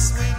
sweet.